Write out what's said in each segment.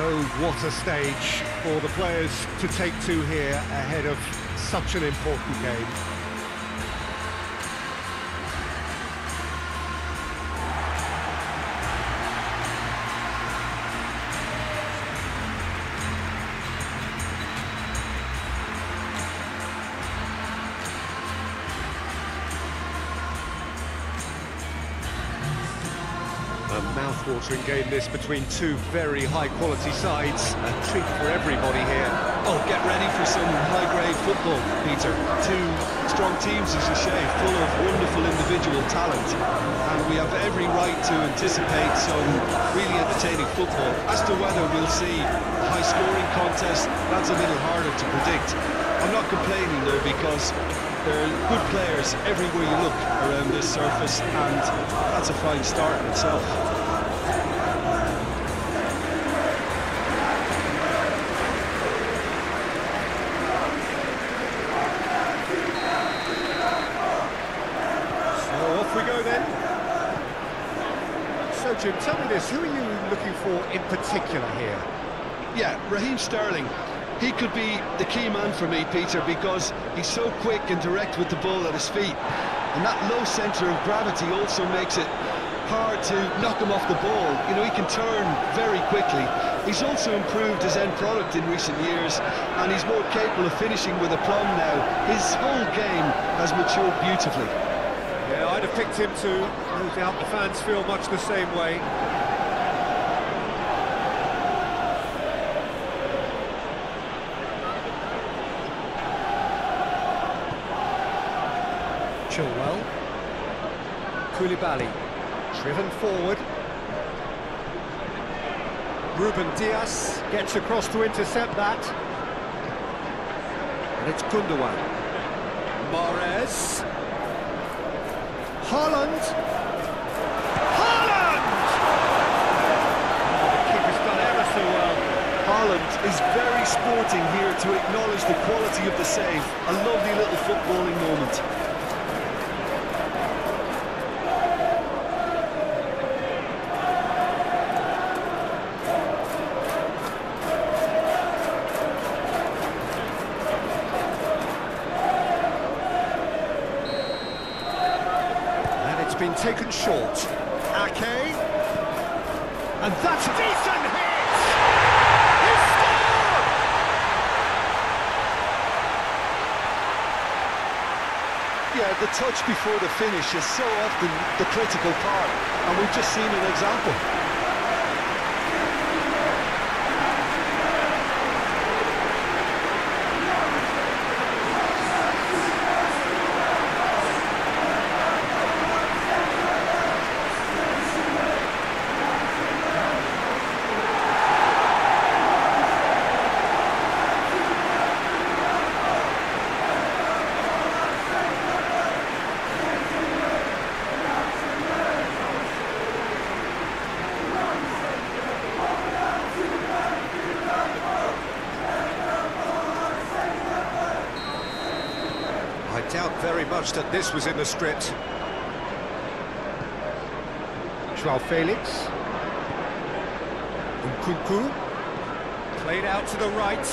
So what a stage for the players to take to here ahead of such an important game. Mouth-watering game this between two very high-quality sides. A treat for everybody here. Oh, get ready for some high-grade football, Peter. Two strong teams, as you say, full of wonderful individual talent. And we have every right to anticipate some really entertaining football. As to whether we'll see a high-scoring contest, that's a little harder to predict. I'm not complaining, though, because there are good players everywhere you look around this surface, and that's a fine start in itself. So off we go then. So Jim, tell me this, who are you looking for in particular here? Yeah, Raheem Sterling. He could be the key man for me, Peter, because he's so quick and direct with the ball at his feet. And that low centre of gravity also makes it hard to knock him off the ball. You know, he can turn very quickly. He's also improved his end product in recent years, and he's more capable of finishing with a aplomb now. His whole game has matured beautifully. Yeah, I'd have picked him too. No doubt the fans feel much the same way. Koulibaly. Driven forward. Ruben Dias gets across to intercept that. And it's Gundogan. Mahrez. Haaland. Haaland! Oh, the keeper's done ever so well. Haaland is very sporting here to acknowledge the quality of the save. A lovely little footballing moment. And it's been taken short. Ake. And that's a decent hit! He scored! Yeah, the touch before the finish is so often the critical part, and we've just seen an example. I much that this was in the script. Joao Felix. Nkunku. Played out to the right.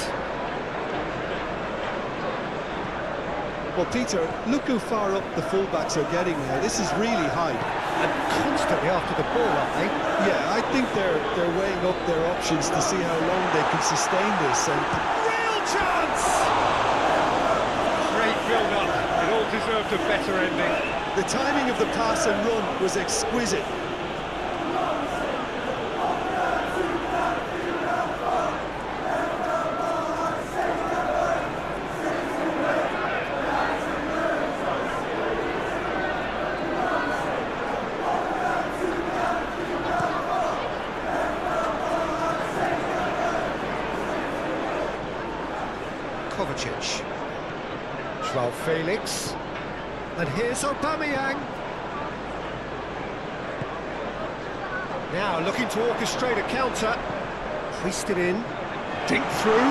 Well, Peter, look how far up the fullbacks are getting now. This is really high. And constantly after the ball, aren't they? Yeah, I think they're they're weighing up their options to see how long they can sustain this. And Real chance! deserved a better ending. The timing of the pass and run was exquisite. Kovacic. Joao Felix. And here's Aubameyang. Now looking to orchestrate a counter. Priested in. Dink through.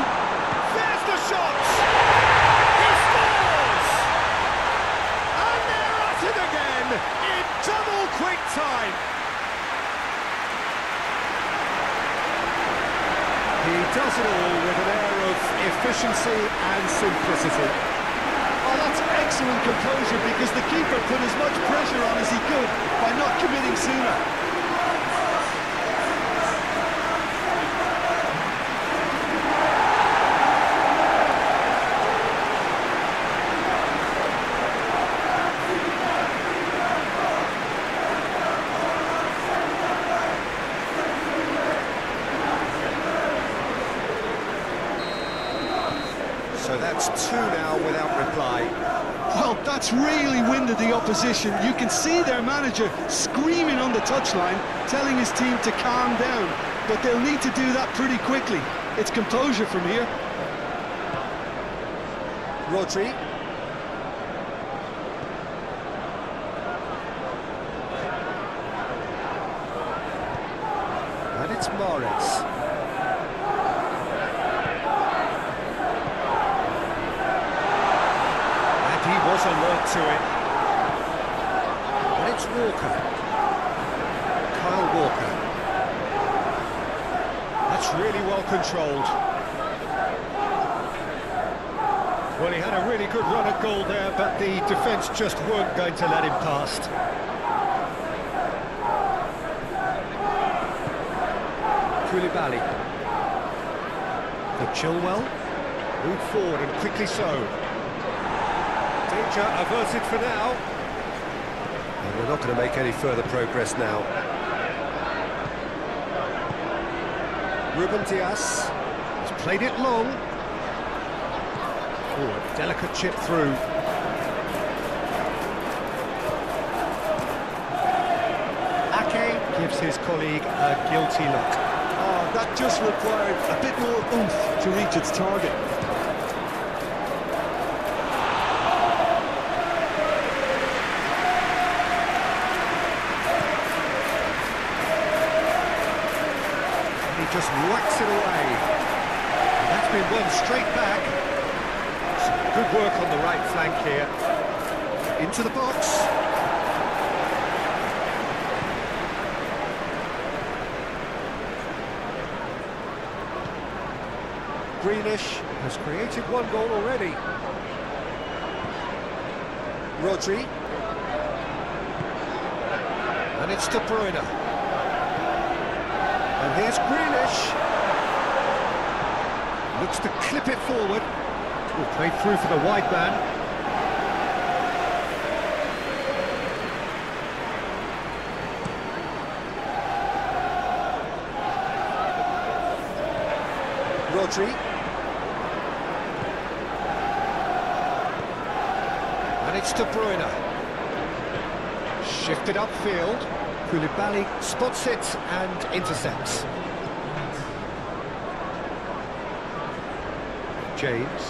There's the shot! He scores! And they're at it again in double quick time. He does it all with an air of efficiency and simplicity. Excellent composure because the keeper put as much pressure on as he could by not committing sooner. So that's two now without reply. That's really winded the opposition. You can see their manager screaming on the touchline, telling his team to calm down. But they'll need to do that pretty quickly. It's composure from here. Rodri. And it's Mahrez. was alert to it. And it's Walker. Kyle Walker. That's really well controlled. Well, he had a really good run at goal there, but the defence just weren't going to let him past. Koulibaly. The Chilwell. Move forward and quickly so. Danger averted for now. And we're not going to make any further progress now. Ruben Dias has played it long. Oh, a delicate chip through. Ake gives his colleague a guilty look. Oh, that just required a bit more oomph to reach its target. just whacks it away. Won straight back. Some good work on the right flank here. Into the box. Grealish has created one goal already. Rodri. And it's De Bruyne. And here's Grealish. Looks to clip it forward. Will play through for the wide man. Rodri. And it's De Bruyne. Shifted upfield. Koulibaly spots it and intercepts. James.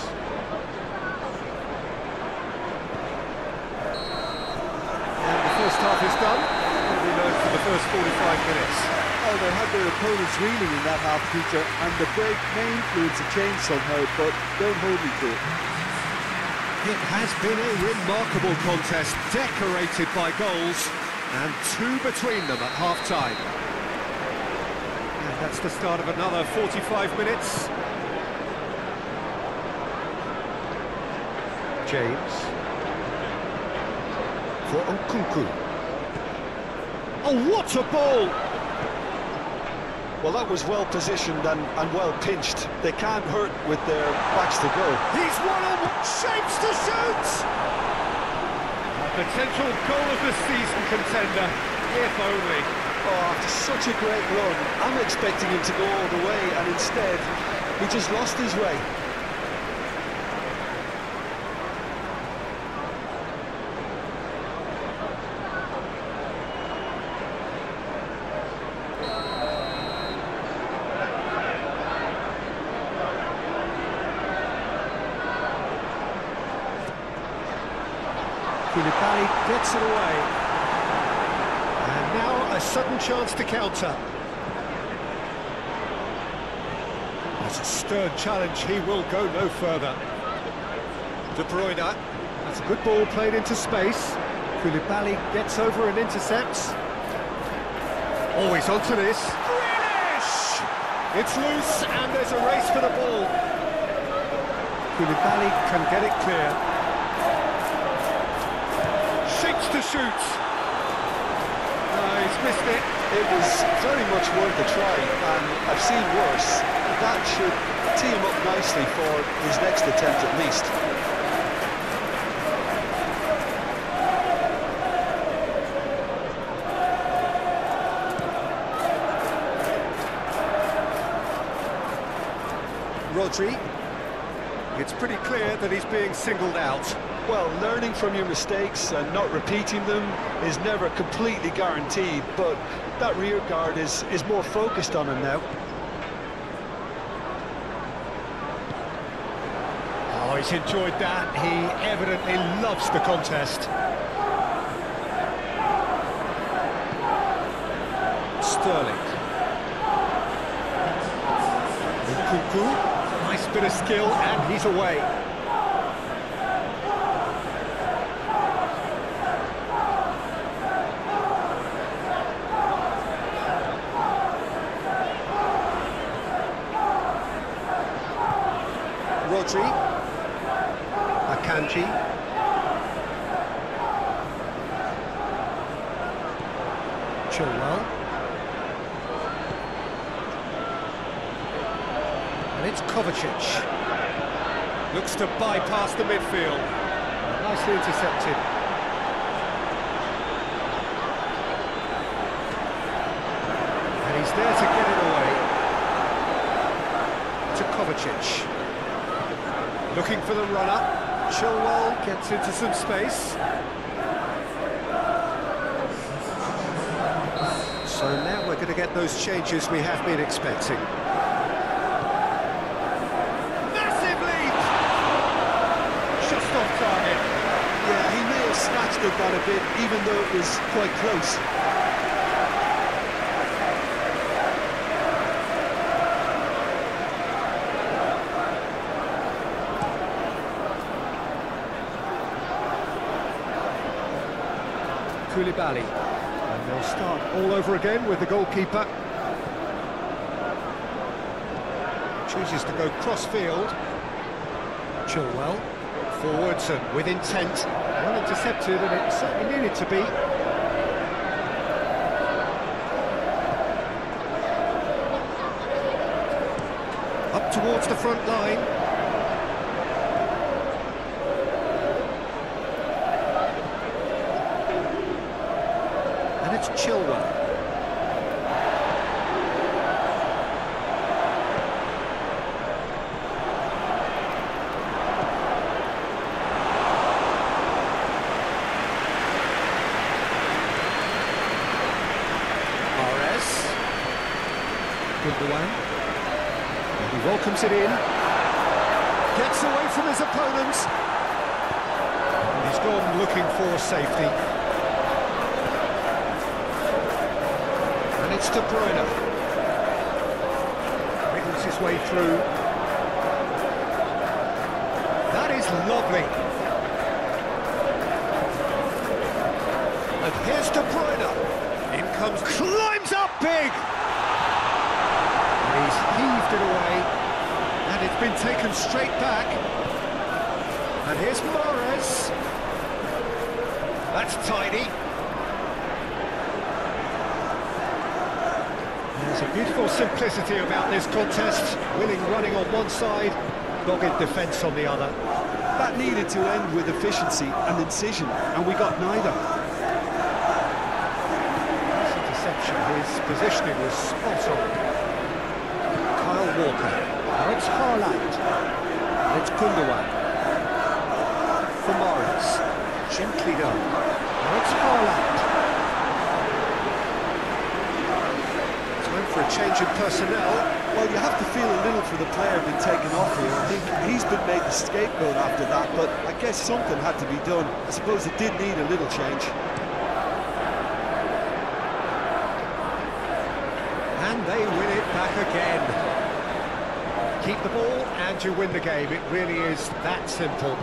And the first half is done. We know for the first 45 minutes. Oh, they had their opponents reeling in that half, Peter, and the break may influence a change somehow, but don't hold me to it. It has been a remarkable contest, decorated by goals and two between them at half-time. And that's the start of another 45 minutes. James. For Nkunku. Oh, what a ball! Well, that was well positioned and, and well pinched. They can't hurt with their backs to go. He's one on shapes to shoot! A potential goal of the season contender, if only. Oh, after such a great run, I'm expecting him to go all the way, and instead, he just lost his way. Koulibaly gets it away. And now a sudden chance to counter. That's a stern challenge, he will go no further. De Bruyne, that's a good ball played into space. Koulibaly gets over and intercepts. Always onto this. Grealish! It's loose and there's a race for the ball. Koulibaly can get it clear. Shakes to shoot. He's missed it. It was very much worth a try, and I've seen worse. That should tee him up nicely for his next attempt at least. Rodri. It's pretty clear that he's being singled out. Well, learning from your mistakes and not repeating them is never completely guaranteed, but that rear guard is, is more focused on him now. Oh, he's enjoyed that. He evidently loves the contest. Sterling. Nice bit of skill, and he's away. Rodri. Akanji. Chilwell. And it's Kovacic. Looks to bypass the midfield. Nicely intercepted. And he's there to get it away. To Kovacic. Looking for the runner. Chilwell gets into some space. So now we're going to get those changes we have been expecting. Massive lead! Just off target. Yeah, he may have snatched at that a bit, even though it was quite close. Koulibaly. And they'll start all over again with the goalkeeper. Chooses to go cross-field. Chilwell. Forwards and with intent. Well intercepted and it certainly needed to be. Up towards the front line. And it's Chilwell. Mahrez. Gundogan. And he welcomes it in. Gets away from his opponents. And he's gone looking for safety. And it's De Bruyne. Wriggles his way through. That is lovely. And here's De Bruyne. In comes, climbs up big. It away. And it's been taken straight back. And here's Mahrez. That's tidy. There's a beautiful simplicity about this contest. Willing running on one side, dogged defence on the other. That needed to end with efficiency and incision, and we got neither. Nice interception, his positioning was spot on. Walker. Now it's Haaland. And it's Gundogan. For Mahrez. Gently done. Now it's Haaland. Time for a change in personnel. Well, you have to feel a little for the player being taken off here. I think he's been made the scapegoat after that, but I guess something had to be done. I suppose it did need a little change. And they win it back again. Keep the ball and you win the game. It really is that simple.